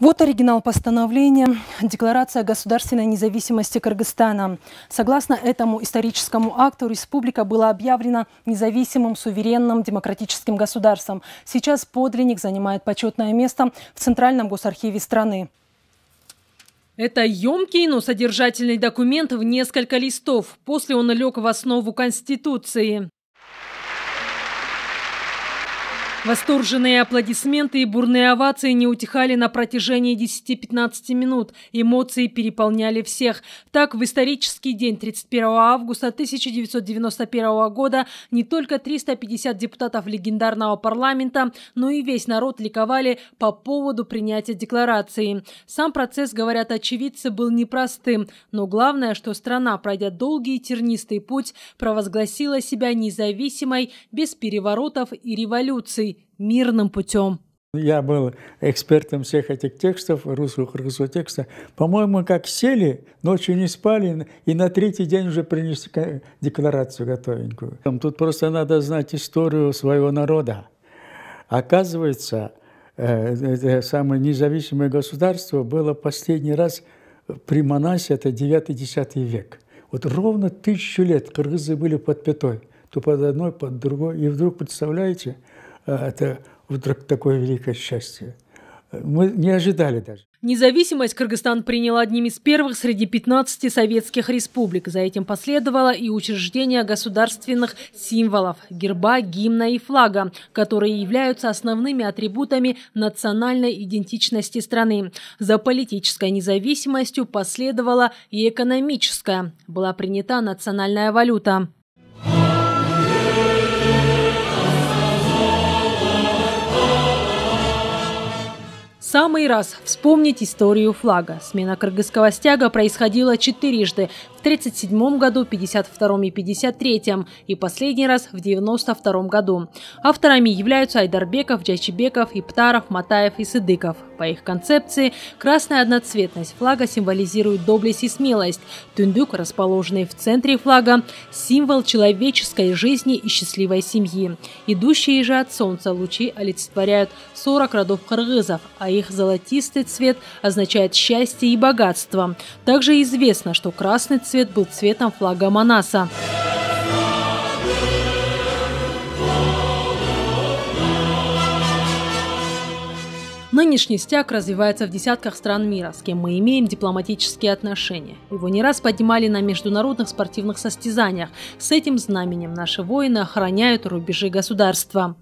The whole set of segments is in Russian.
Вот оригинал постановления «Декларация государственной независимости Кыргызстана». Согласно этому историческому акту, республика была объявлена независимым, суверенным, демократическим государством. Сейчас подлинник занимает почетное место в Центральном госархиве страны. Это емкий, но содержательный документ в несколько листов. После он лег в основу Конституции. Восторженные аплодисменты и бурные овации не утихали на протяжении 10-15 минут. Эмоции переполняли всех. Так, в исторический день 31 августа 1991 года не только 350 депутатов легендарного парламента, но и весь народ ликовали по поводу принятия декларации. Сам процесс, говорят очевидцы, был непростым. Но главное, что страна, пройдя долгий и тернистый путь, провозгласила себя независимой, без переворотов и революций мирным путем. Я был экспертом всех этих текстов, русского, кыргызского текста. По-моему, как сели, ночью не спали, и на третий день уже принесли декларацию готовенькую. Тут просто надо знать историю своего народа. Оказывается, э, это самое независимое государство было последний раз при Манасе, это 9-10 век. Вот ровно тысячу лет кыргызы были под пятой, то под одной, под другой. И вдруг, представляете, это вдруг такое великое счастье. Мы не ожидали даже. Независимость Кыргызстан принял одним из первых среди 15 советских республик. За этим последовало и учреждение государственных символов – герба, гимна и флага, которые являются основными атрибутами национальной идентичности страны. За политической независимостью последовала и экономическая. Была принята национальная валюта. Самый раз вспомнить историю флага. Смена кыргызского стяга происходила четырежды. В 1937 году, 1952 и 1953 и последний раз в 1992 году. Авторами являются Айдарбеков, Джайчебеков, Иптаров, Матаев и Сыдыков. По их концепции, красная одноцветность флага символизирует доблесть и смелость. Тундук, расположенный в центре флага, символ человеческой жизни и счастливой семьи. Идущие же от солнца лучи олицетворяют 40 родов кыргызов, а их золотистый цвет означает счастье и богатство. Также известно, что красный цвет был цветом флага Манаса. Нынешний стяг развивается в десятках стран мира, с кем мы имеем дипломатические отношения. Его не раз поднимали на международных спортивных состязаниях. С этим знаменем наши воины охраняют рубежи государства.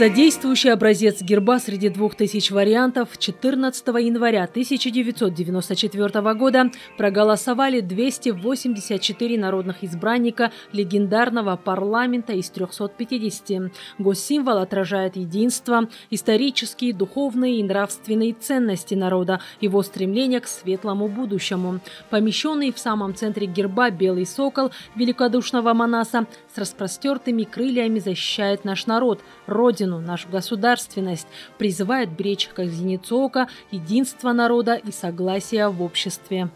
Задействующий образец герба среди двух тысяч вариантов 14 января 1994 года проголосовали 284 народных избранника легендарного парламента из 350. Госсимвол отражает единство, исторические, духовные и нравственные ценности народа, его стремление к светлому будущему. Помещенный в самом центре герба белый сокол великодушного Манаса с распростертыми крыльями защищает наш народ, родину, родину, нашу государственность, призывает беречь как ока, единство народа и согласие в обществе.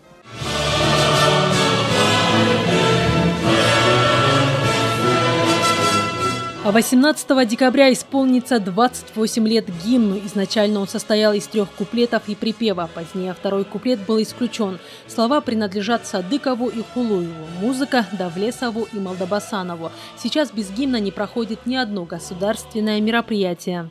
18 декабря исполнится 28 лет гимну. Изначально он состоял из трех куплетов и припева. Позднее второй куплет был исключен. Слова принадлежат Садыкову и Хулуеву, музыка – Давлесову и Молдобасанову. Сейчас без гимна не проходит ни одно государственное мероприятие.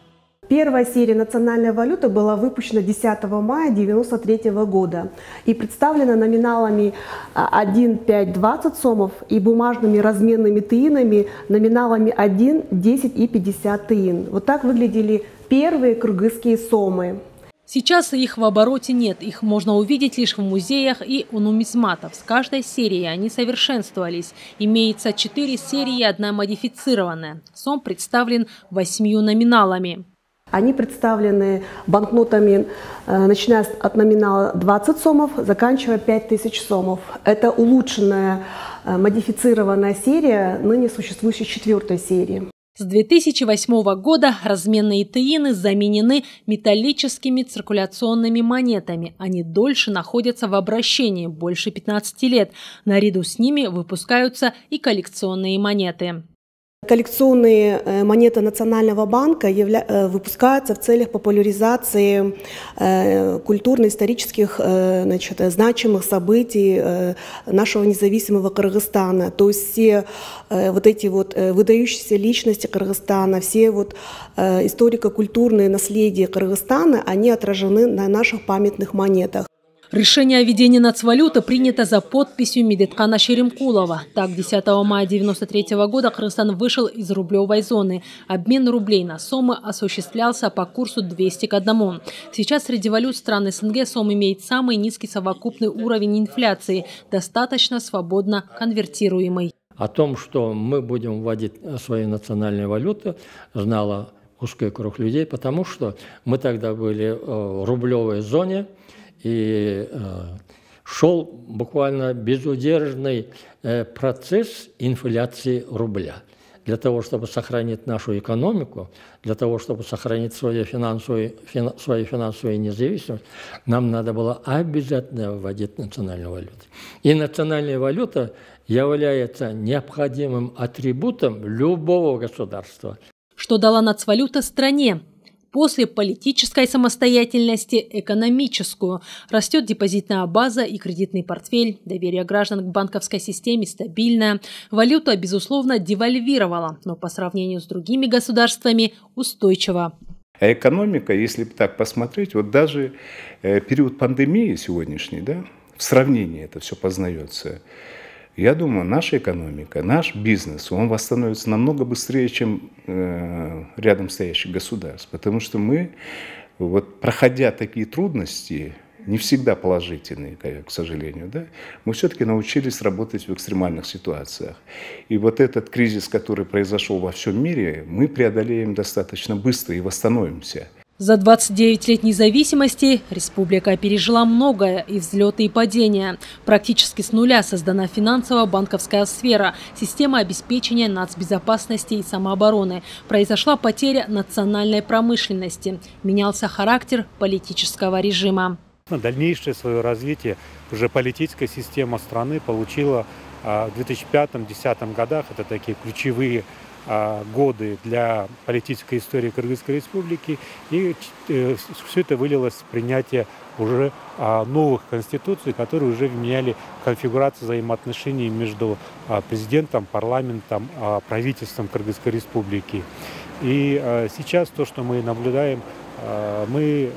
Первая серия национальной валюты была выпущена 10 мая 1993 года и представлена номиналами 1, 5, 20 сомов и бумажными разменными тыинами номиналами 1, 10 и 50 тыин. Вот так выглядели первые кыргызские сомы. Сейчас их в обороте нет, их можно увидеть лишь в музеях и у нумизматов. С каждой серией они совершенствовались. Имеется четыре серии, одна модифицированная. Сом представлен восьмью номиналами. Они представлены банкнотами, э, начиная от номинала 20 сомов, заканчивая 5000 сомов. Это улучшенная, э, модифицированная серия ныне существующей четвертой серии. С 2008 года разменные тыины заменены металлическими циркуляционными монетами. Они дольше находятся в обращении, больше 15 лет. Наряду с ними выпускаются и коллекционные монеты. Коллекционные э, монеты Национального банка. Э, выпускаются в целях популяризации э, культурно-исторических значимых событий нашего независимого Кыргызстана. То есть все вот эти вот выдающиеся личности Кыргызстана, все вот историко-культурные наследия Кыргызстана, они отражены на наших памятных монетах. Решение о введении нацвалюты принято за подписью Медеткана Черемкулова. Так, 10 мая 1993 года Кыргызстан вышел из рублевой зоны. Обмен рублей на сомы осуществлялся по курсу 200 к 1. Сейчас среди валют стран СНГ сом имеет самый низкий совокупный уровень инфляции, достаточно свободно конвертируемый. О том, что мы будем вводить свою национальную валюту, знала узкий круг людей, потому что мы тогда были в рублевой зоне – и э, шел буквально безудержный э, процесс инфляции рубля. Для того, чтобы сохранить нашу экономику, для того, чтобы сохранить свою финансовую, фин, свою финансовую независимость, нам надо было обязательно вводить национальную валюту. И национальная валюта является необходимым атрибутом любого государства. Что дала нацвалюта стране? После политической самостоятельности – экономическую. Растет депозитная база и кредитный портфель. Доверие граждан к банковской системе стабильное. Валюта, безусловно, девальвировала, но по сравнению с другими государствами устойчива. А экономика, если так посмотреть, вот даже э, период пандемии сегодняшний, да, в сравнении это все познается – я думаю, наша экономика, наш бизнес, он восстановится намного быстрее, чем э, рядом стоящих государств. Потому что мы, вот, проходя такие трудности, не всегда положительные, к сожалению, да, мы все-таки научились работать в экстремальных ситуациях. И вот этот кризис, который произошел во всем мире, мы преодолеем достаточно быстро и восстановимся. За 29 лет независимости республика пережила многое и взлеты, и падения. Практически с нуля создана финансово-банковская сфера, система обеспечения нацбезопасности и самообороны. Произошла потеря национальной промышленности. Менялся характер политического режима. Дальнейшее свое развитие уже политическая система страны получила а, в 2005-2010 годах. Это такие ключевые годы для политической истории Кыргызской республики, и э, все это вылилось в принятие уже а, новых конституций, которые уже меняли конфигурацию взаимоотношений между а, президентом, парламентом, правительством Кыргызской республики. И сейчас то, что мы наблюдаем, мы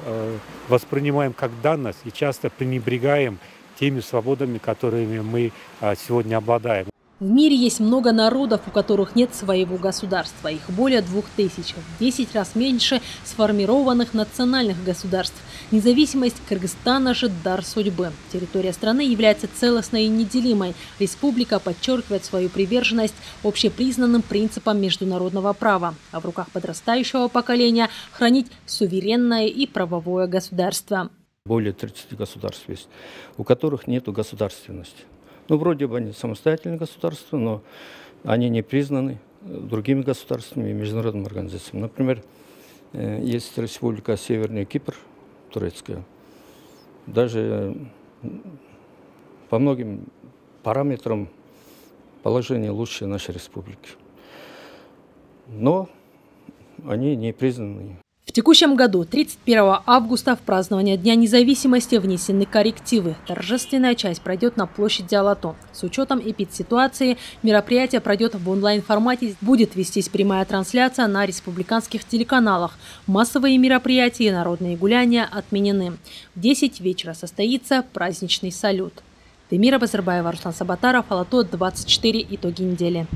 воспринимаем как данность и часто пренебрегаем теми свободами, которыми мы сегодня обладаем. В мире есть много народов, у которых нет своего государства. Их более двух тысяч, в 10 раз меньше сформированных национальных государств. Независимость Кыргызстана же дар судьбы. Территория страны является целостной и неделимой. Республика подчеркивает свою приверженность общепризнанным принципам международного права. А в руках подрастающего поколения хранить суверенное и правовое государство. Более 30 государств есть, у которых нет государственности. Ну, вроде бы они самостоятельные государства, но они не признаны другими государствами и международными организациями. Например, э, есть Республика Северный Кипр, турецкая. Даже по многим параметрам положение лучше нашей республики. Но они не признаны текущем году, 31 августа, в празднование Дня независимости внесены коррективы. Торжественная часть пройдет на площади Алато. С учетом эпидситуации мероприятие пройдет в онлайн-формате. Будет вестись прямая трансляция на республиканских телеканалах. Массовые мероприятия и народные гуляния отменены. В 10 вечера состоится праздничный салют. Демира Базарбаева, Руслан Сабатаров, Алато, 24. Итоги недели.